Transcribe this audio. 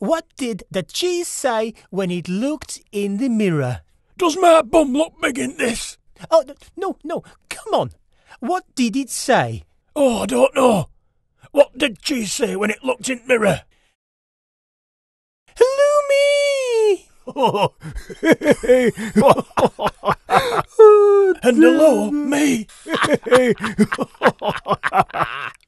What did the cheese say when it looked in the mirror? Does my bum look big in this? Oh, no, no, come on. What did it say? Oh, I don't know. What did cheese say when it looked in the mirror? Hello, me! and hello, me.